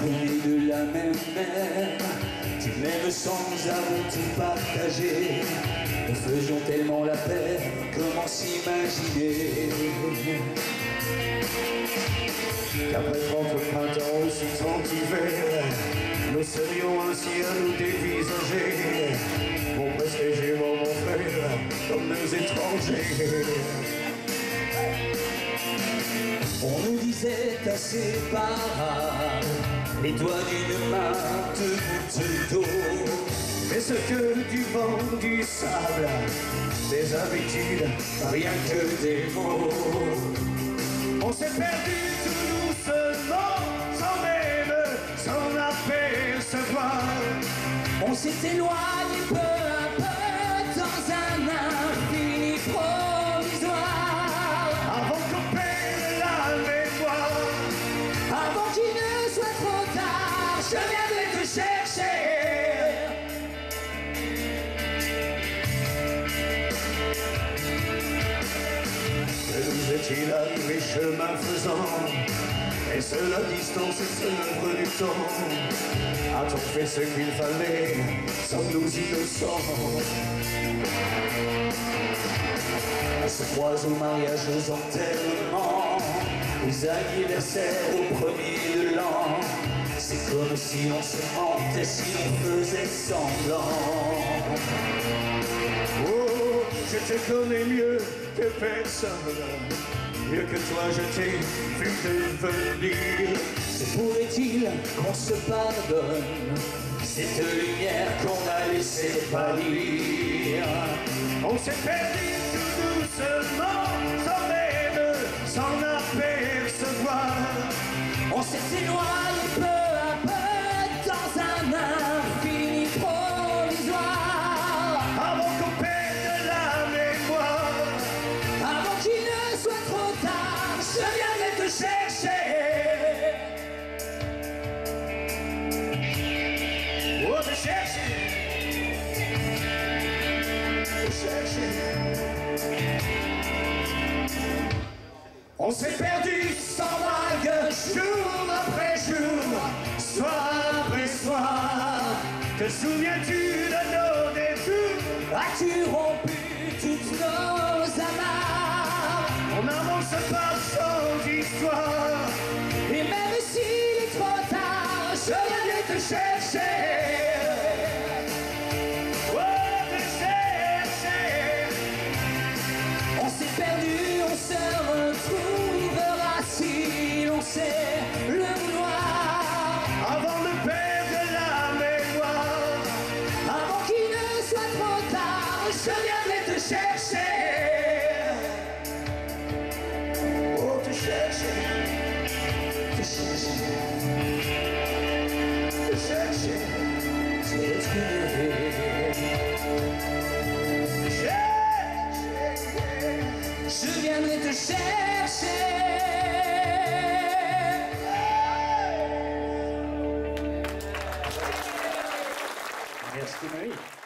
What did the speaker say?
Tiré de la même mer Tu m'aimes sans avons tout partagé Nous faisions tellement la paix Comment s'imaginer? Qu'après trente printemps ou sous trente hivers Nous serions ainsi à nous dévisager. Pour presque gémant, mon frère Comme nos étrangers. On nous disait inséparables les doigts d'une main gouttes d'eau Mais ce que du vent, du sable Des habitudes, rien que des mots. On s'est perdu tout doucement Sans même s'en apercevoir. On s'est éloigné peu Que nous est-il arrivé chemin faisant? Est-ce la distance, est-ce l'œuvre du temps? A-t-on fait ce qu'il fallait? Sommes-nous innocents? Se croise au mariage, aux enterrements Aux anniversaires, au premier de l'an C'est comme si on se mentait, si on faisait semblant. Oh, je te connais mieux que personne. Mieux que toi je t'ai vu devenir. Se pourrait-il qu'on se pardonne? Cette lumière qu'on a laissé pâlir. On s'est perdu tout doucement Sans même s'en apercevoir On s'est éloigné On s'est perdu sans vague Jour après jour Soir après soir. Te souviens-tu de nos détours As-tu rompu toutes nos amarres On n'avance pas sans histoire Et même s'il est trop tard, je viendrai te chercher Je viendrai te chercher. Merci Marie.